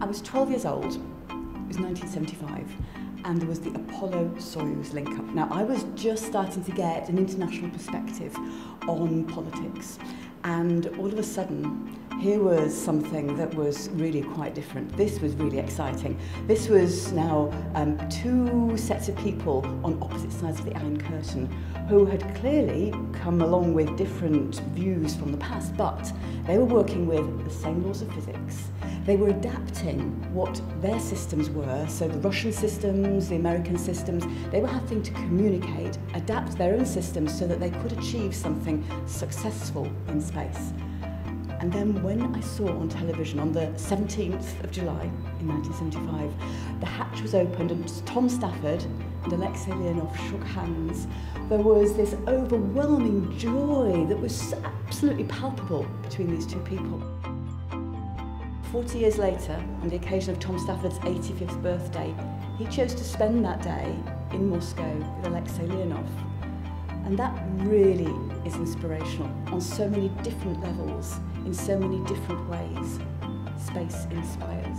I was 12 years old, it was 1975, and there was the Apollo Soyuz link up. Now, I was just starting to get an international perspective on politics, and all of a sudden, here was something that was really quite different. This was really exciting. This was now um, two sets of people on opposite sides of the Iron Curtain who had clearly come along with different views from the past, but they were working with the same laws of physics. They were adapting what their systems were, so the Russian systems, the American systems, they were having to communicate, adapt their own systems so that they could achieve something successful in space. And then when I saw on television on the 17th of July in 1975, the hatch was opened and Tom Stafford and Alexei Leonov shook hands. There was this overwhelming joy that was absolutely palpable between these two people. 40 years later, on the occasion of Tom Stafford's 85th birthday, he chose to spend that day in Moscow with Alexei Leonov. And that really is inspirational on so many different levels, in so many different ways. Space inspires.